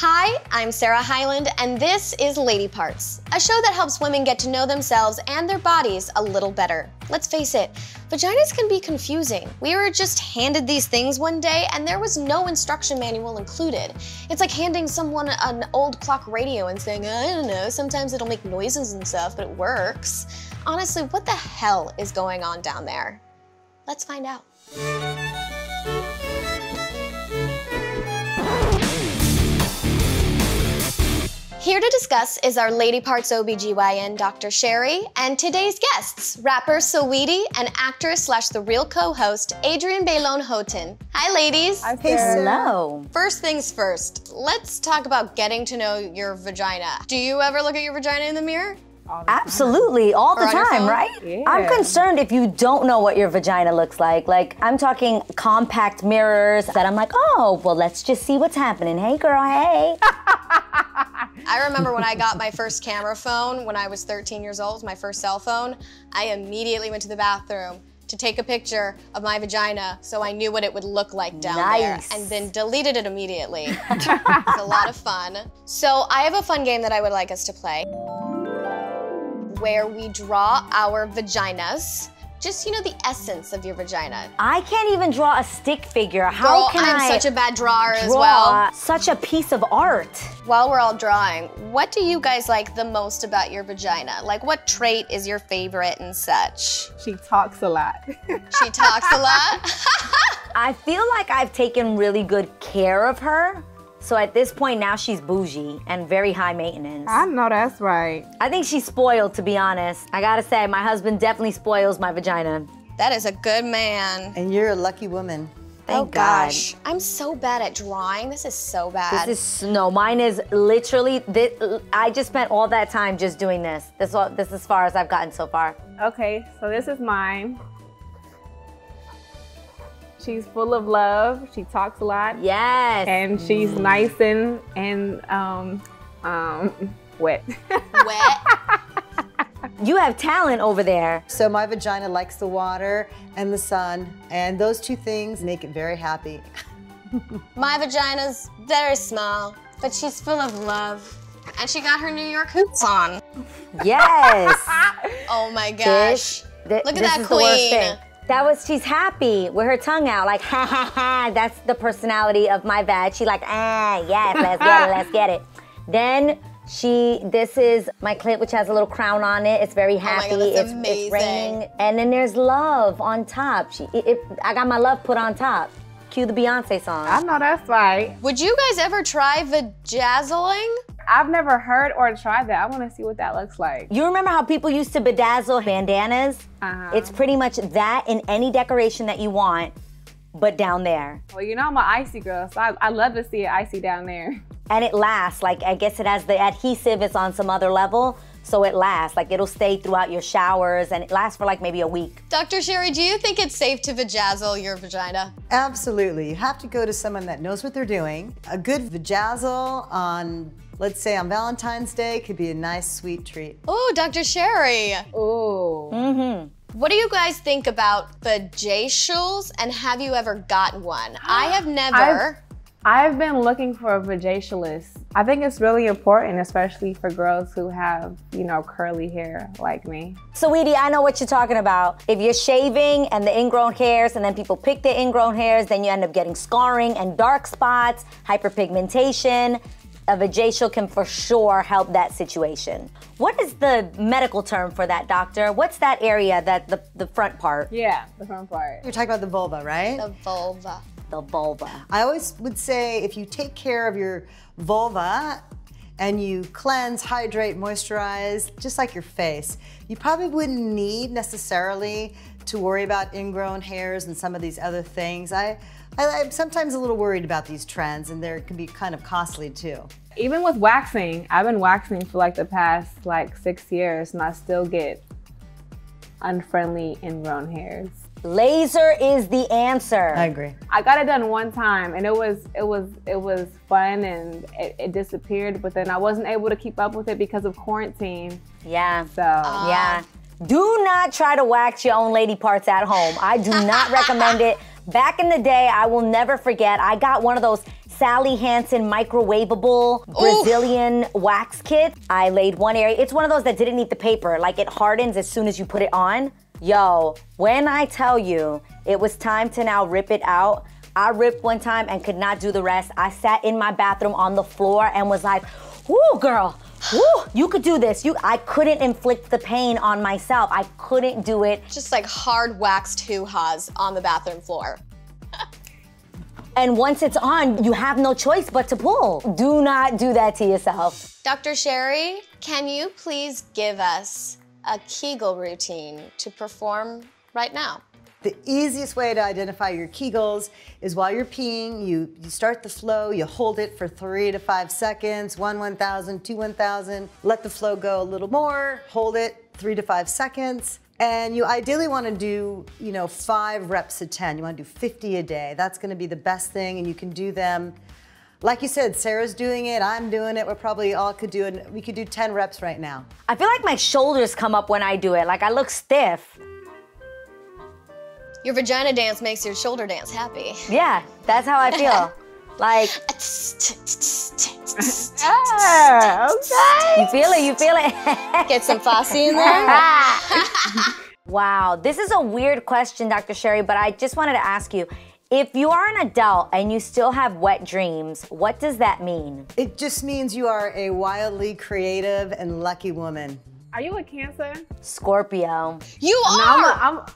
Hi, I'm Sarah Hyland, and this is Lady Parts, a show that helps women get to know themselves and their bodies a little better. Let's face it, vaginas can be confusing. We were just handed these things one day, and there was no instruction manual included. It's like handing someone an old clock radio and saying, I don't know, sometimes it'll make noises and stuff, but it works. Honestly, what the hell is going on down there? Let's find out. Here to discuss is our Lady Parts OBGYN, Dr. Sherry, and today's guests, rapper Saweetie and actress slash the real co-host, Adrienne Bailon Houghton. Hi, ladies. Hi, Hello. First things first, let's talk about getting to know your vagina. Do you ever look at your vagina in the mirror? All the Absolutely, all the time, right? Yeah. I'm concerned if you don't know what your vagina looks like. Like, I'm talking compact mirrors that I'm like, oh, well, let's just see what's happening. Hey, girl, hey. I remember when I got my first camera phone when I was 13 years old, my first cell phone, I immediately went to the bathroom to take a picture of my vagina so I knew what it would look like down Nice. there and then deleted it immediately. it's a lot of fun. So I have a fun game that I would like us to play where we draw our vaginas. Just, you know, the essence of your vagina. I can't even draw a stick figure. How Girl, can I'm I such a bad drawer as well. such a piece of art? While we're all drawing, what do you guys like the most about your vagina? Like, what trait is your favorite and such? She talks a lot. She talks a lot. I feel like I've taken really good care of her. So at this point now she's bougie and very high maintenance. I know that's right. I think she's spoiled, to be honest. I gotta say, my husband definitely spoils my vagina. that is a good man. And you're a lucky woman. Thank oh God. gosh, I'm so bad at drawing. This is so bad. This is no, mine is literally. This, I just spent all that time just doing this. This, this is as far as I've gotten so far. Okay, so this is mine. She's full of love. She talks a lot. Yes. And she's nice and and um um wet. wet. you have talent over there. So my vagina likes the water and the sun, and those two things make it very happy. My vagina's very small, but she's full of love. And she got her New York hoops on. Yes. Oh my gosh. This, thi- Look at this that is the worst queen. Thing. That was she's happy with her tongue out, like ha ha ha. That's the personality of my vag. She like ah yes, let's get it, let's get it. Then she, this is my clit, which has a little crown on it. It's very happy. Oh God, that's it's, amazing. it's raining, and then there's love on top. She, it, it- I got my love put on top. Cue the Beyonce song. I know that's right. Would you guys ever try vajazzling? I've never heard or tried that. I want to see what that looks like. You remember how people used to bedazzle bandanas? Uh-huh. It's pretty much that in any decoration that you want, but down there. Well, you know I'm an icy girl, so I, I love to see it icy down there. And it lasts. Like, I guess it has the adhesive is on some other level, so it lasts. Like, it'll stay throughout your showers and it lasts for like maybe a week. Dr. Sherry, do you think it's safe to vajazzle your vagina? Absolutely. You have to go to someone that knows what they're doing. A good vajazzle on, let's say, on Valentine's Day could be a nice, sweet treat. Oh, Dr. Sherry. Ooh. Mm-hmm. What do you guys think about vajacials and have you ever gotten one? I have never. I've- I've been looking for a vajacialist. I think it's really important, especially for girls who have, you know, curly hair like me. Saweetie, I know what you're talking about. If you're shaving and the ingrown hairs, and then people pick the ingrown hairs, then you end up getting scarring and dark spots, hyperpigmentation. A vajacial can for sure help that situation. What is the medical term for that, doctor? What's that area, that the, the front part? Yeah, the front part. You're talking about the vulva, right? the vulva. The vulva. I always would say if you take care of your vulva and you cleanse, hydrate, moisturize, just like your face, you probably wouldn't need necessarily to worry about ingrown hairs and some of these other things. I, I, I'm sometimes a little worried about these trends and they can be kind of costly too. Even with waxing, I've been waxing for like the past like six years and I still get unfriendly ingrown hairs. Laser is the answer. I agree. I got it done one time and it was it was it was fun and it, it disappeared, but then I wasn't able to keep up with it because of quarantine. yeah. So Yeah. Do not try to wax your own lady parts at home. I do not recommend it. Back in the day, I will never forget, I got one of those Sally Hansen microwavable Brazilian wax kit. I laid one area. It's one of those that didn't need the paper. Like it hardens as soon as you put it on. Yo, when I tell you it was time to now rip it out, I ripped one time and could not do the rest. I sat in my bathroom on the floor and was like, whoo, girl, whoo, you could do this. You, I couldn't inflict the pain on myself. I couldn't do it. Just like hard waxed hoo-haws on the bathroom floor. And once it's on, you have no choice but to pull. Do not do that to yourself. Dr. Sherry, can you please give us a Kegel routine to perform right now? The easiest way to identify your Kegels is while you're peeing, you, you start the flow, you hold it for three to five seconds, one 1,000, two 1,000, let the flow go a little more, hold it three to five seconds, and you ideally want to do, you know, five reps of 10. You want to do 50 a day. That's going to be the best thing, and you can do them. Like you said, Sarah's doing it, I'm doing it. We're probably all could do it. We could do 10 reps right now. I feel like my shoulders come up when I do it. Like I look stiff. Your vagina dance makes your shoulder dance happy. Yeah, that's how I feel. like Ah, okay. you feel it, you feel it. Get some Fosse in there. wow, this is a weird question, Dr. Sherry, but I just wanted to ask you. If you are an adult and you still have wet dreams, what does that mean? It just means you are a wildly creative and lucky woman. Are you a Cancer? Scorpio. You No, I'm are! a, I'm,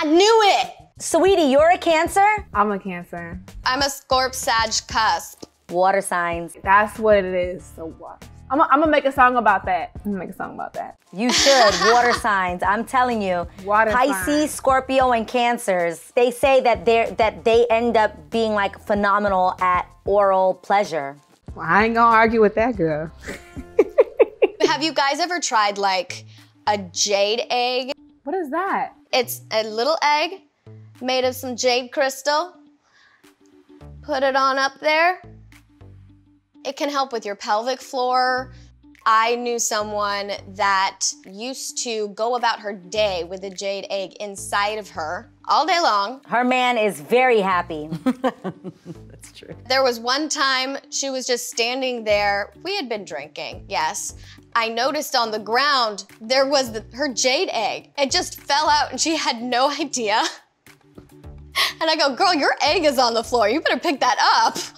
I knew it! Saweetie, you're a Cancer? I'm a Cancer. I'm a Scorp Sag cusp. Water signs. That's what it is. So what? I'm gonna make a song about that. I'm gonna make a song about that. You should. Water signs. I'm telling you. Water Pisces, signs. Scorpio, and Cancers. They say that they that they end up being like phenomenal at oral pleasure. Well, I ain't gonna argue with that girl. Have you guys ever tried like a jade egg? What is that? It's a little egg made of some jade crystal. Put it on up there. It can help with your pelvic floor. I knew someone that used to go about her day with a jade egg inside of her all day long. Her man is very happy. That's true. There was one time she was just standing there. We had been drinking, yes. I noticed on the ground there was the, her jade egg. It just fell out and she had no idea. And I go, girl, your egg is on the floor. You better pick that up.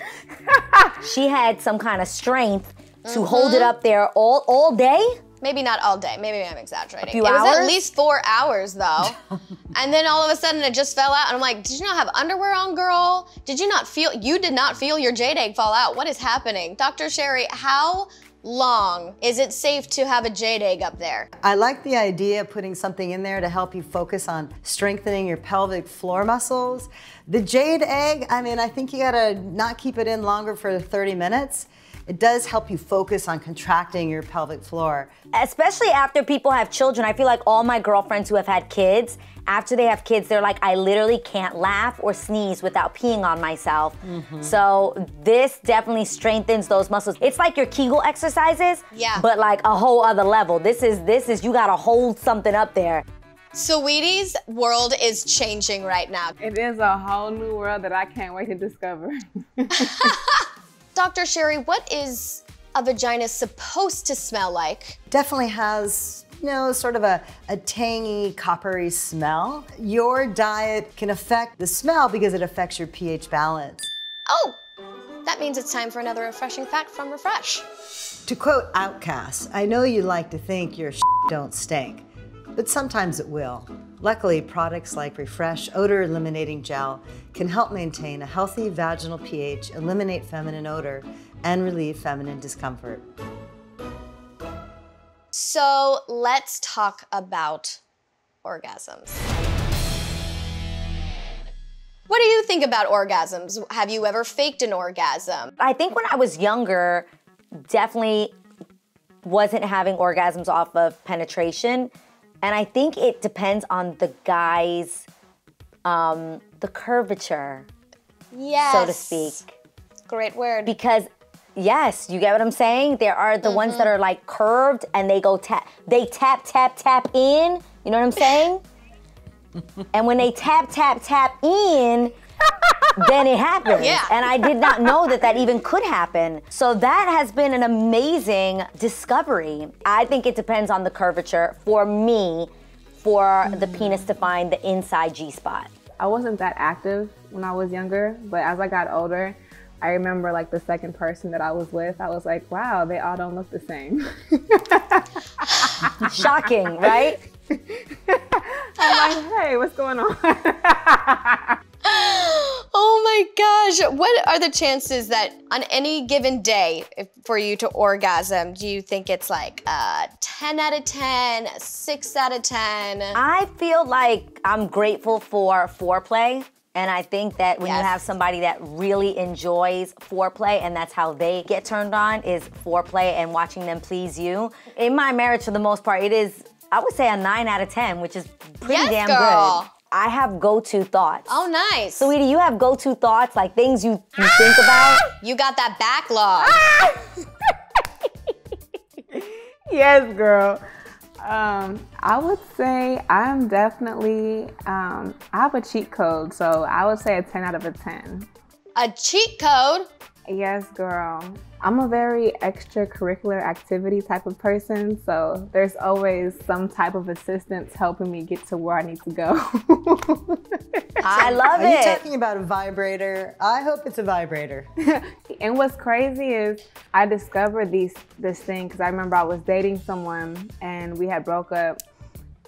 she had some kind of strength to hold it mm-hmm. up there all all day. Maybe not all day. Maybe I'm exaggerating. A few it was at least four hours though. and then all of a sudden it just fell out. And I'm like, did you not have underwear on, girl? Did you not feel, you did not feel your jade egg fall out. What is happening? Dr. Sherry, how long is it safe to have a jade egg up there? I like the idea of putting something in there to help you focus on strengthening your pelvic floor muscles. The jade egg, I mean, I think you gotta not keep it in longer for 30 minutes. It does help you focus on contracting your pelvic floor. Especially after people have children. I feel like all my girlfriends who have had kids, after they have kids, they're like, I literally can't laugh or sneeze without peeing on myself. Mm-hmm. So this definitely strengthens those muscles. It's like your Kegel exercises, Yeah. but like a whole other level. This is this is you gotta hold something up there. Saweetie's world is changing right now. It is a whole new world that I can't wait to discover. Dr. Sherry, what is a vagina supposed to smell like? Definitely has, you know, sort of a, a tangy, coppery smell. Your diet can affect the smell because it affects your pH balance. Oh, that means it's time for another refreshing fact from RepHresh. To quote OutKast, I know you like to think your don't stink, but sometimes it will. Luckily, products like RepHresh Odor Eliminating Gel can help maintain a healthy vaginal pH, eliminate feminine odor, and relieve feminine discomfort. So let's talk about orgasms. What do you think about orgasms? Have you ever faked an orgasm? I think when I was younger, definitely wasn't having orgasms off of penetration. And I think it depends on the guy's, um, the curvature, Yes. so to speak. Great word. Because, yes, you get what I'm saying? There are the ones that are like curved and they go tap, they tap, tap, tap in. You know what I'm saying? and when they tap, tap, tap in, then it happens. Yeah. And I did not know that that even could happen. So that has been an amazing discovery. I think it depends on the curvature for me for the penis to find the inside G spot. I wasn't that active when I was younger, but as I got older, I remember like the second person that I was with, I was like, wow, they all don't look the same. Shocking, right? I'm like, hey, what's going on? Oh my gosh. What are the chances that on any given day if, for you to orgasm, do you think it's like a 10 out of 10, 6 out of 10? I feel like I'm grateful for foreplay. And I think that when Yes. you have somebody that really enjoys foreplay and that's how they get turned on is foreplay and watching them please you. In my marriage, for the most part, it is, I would say, a 9 out of 10, which is pretty Yes, damn girl. good. I have go to thoughts. Oh, nice. Saweetie, you have go to thoughts, like things you, you think about? You got that backlog. yes, girl. Um, I would say I'm definitely, um, I have a cheat code, so I would say a 10 out of a 10. A cheat code. Yes, girl. I'm a very extracurricular activity type of person, so there's always some type of assistance helping me get to where I need to go. I love Are you talking about a vibrator? I hope it's a vibrator. and what's crazy is I discovered these this thing because I remember I was dating someone and we had broke up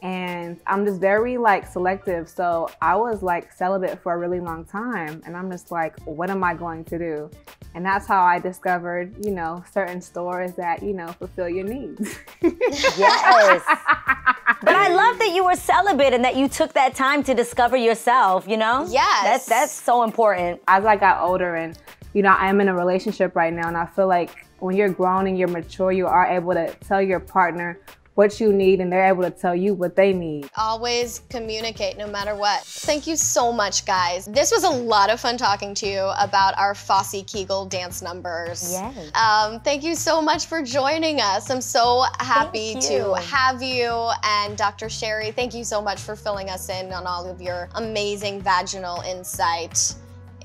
and I'm just very like selective. So I was like celibate for a really long time and I'm just like, what am I going to do? And that's how I discovered, you know, certain stores that, you know, fulfill your needs. Yes. but I love that you were celibate and that you took that time to discover yourself, you know? Yes. That's that's so important. as I got older and you know, I'm in a relationship right now and I feel like when you're grown and you're mature, you are able to tell your partner what you need and they're able to tell you what they need. Always communicate no matter what. Thank you so much, guys. This was a lot of fun talking to you about our Fosse Kegel dance numbers. Yes. Um, thank you so much for joining us. I'm so happy to have you. And Dr. Sherry, thank you so much for filling us in on all of your amazing vaginal insight.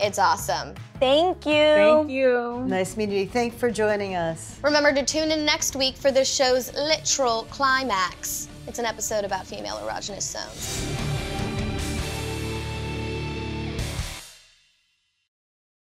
It's awesome. Thank you. Thank you. Nice meeting you. Thanks for joining us. Remember to tune in next week for the show's literal climax. It's an episode about female erogenous zones.